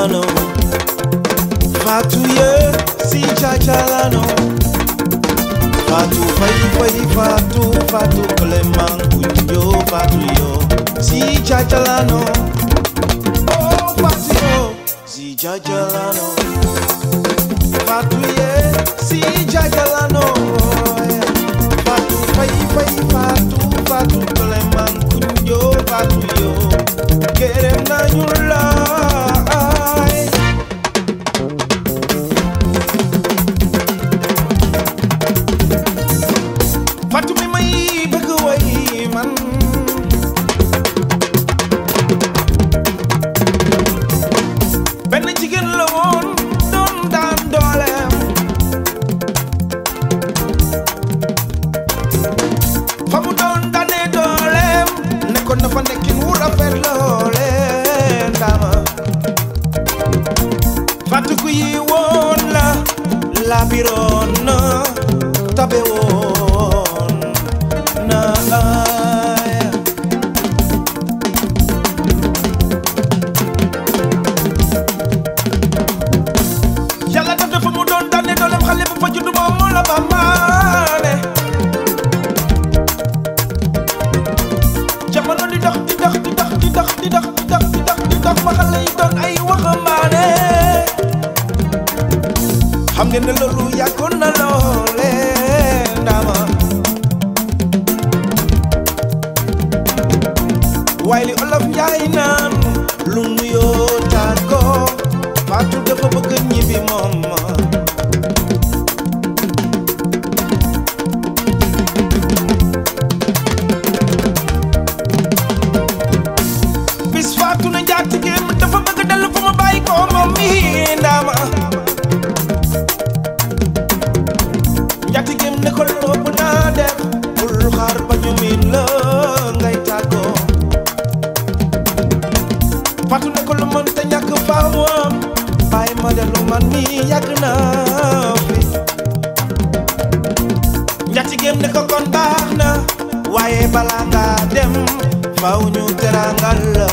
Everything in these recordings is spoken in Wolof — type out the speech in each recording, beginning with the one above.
lánàá fàtúyé sí chacha lánàá fàtú fẹ́yìfẹ́yì fàtú fàtú kọlẹ̀ máa ń kú yó fàtúyọ sí chacha lánàá ó fàtúyọ sí chacha lánàá fàtúyé sí chacha lánàá. tabe woon na ay yàlla def mu doon daan ne xale bu fa la jamono di dox di dox di dox di dox di dox di dox di dox di dox ma xale yi doon ay waxambaane xam ngeen ne faw ñu teraangal la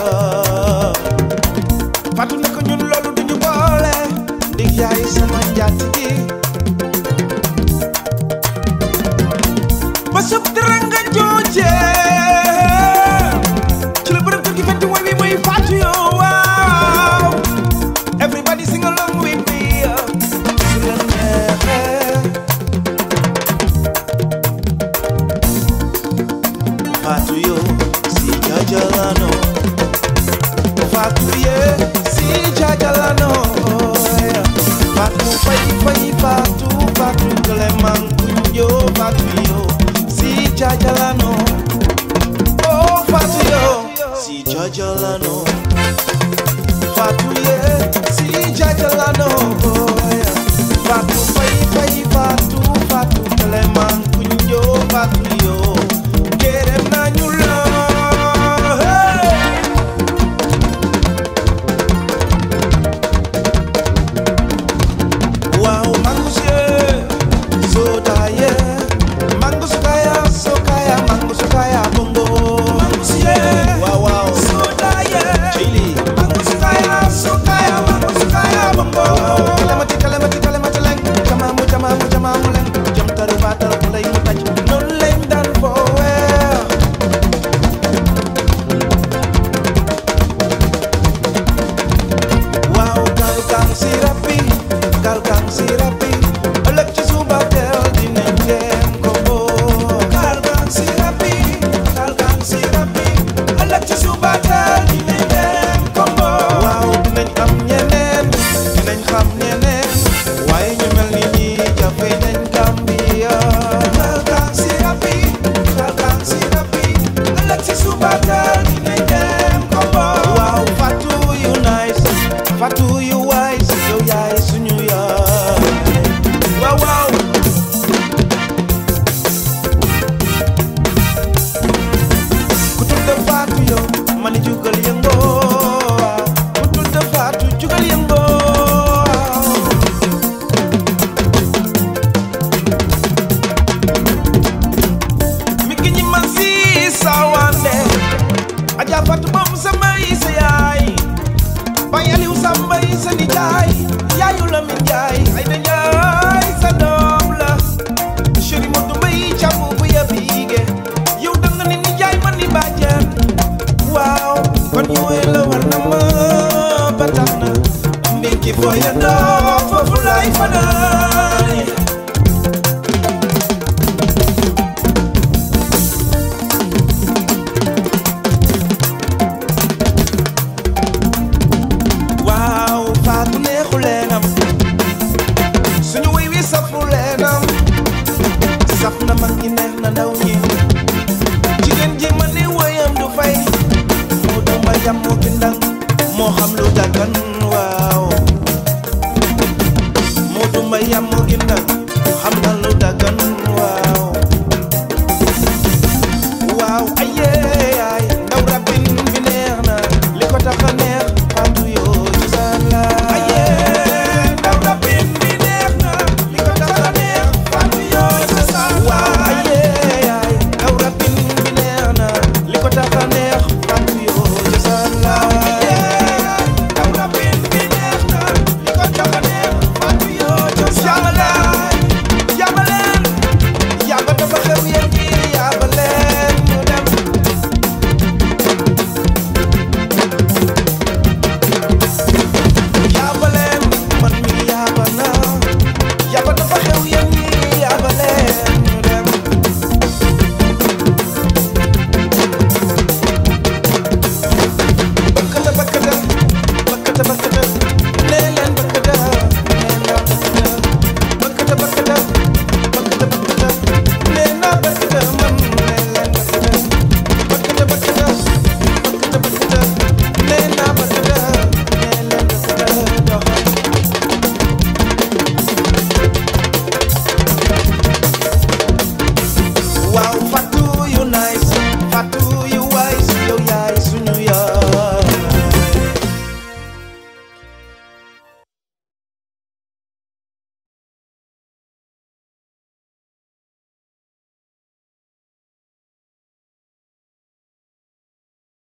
Fanyi patu patu keleman kunjo patu yo Si jajalano Oh patu yo Si jajalano Patu ye Si jajalano oh, yeah. yaay suñu yaay waaw waaw ku tul faatu yow ma ni jugal yëngoo ku tul faatu jugal yëngoo mi ki ñi man si saawaande a jàppatu moom sa may sa yaay bay aliw sa mbay sa nijaay yaayu Lamine Njaay Ayda Njaay sa doom la chéri Modou Mbaye càmm bu yabiige yow da nga ne ni Njaay man ni bàjjan waaw kon ñooy la war na ma ba tax na mbir ki fooy la doo foofu dagan waaw Modou Mbaye yàmm gi nag xam na lu dagan waaw